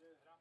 Andrew Rapp.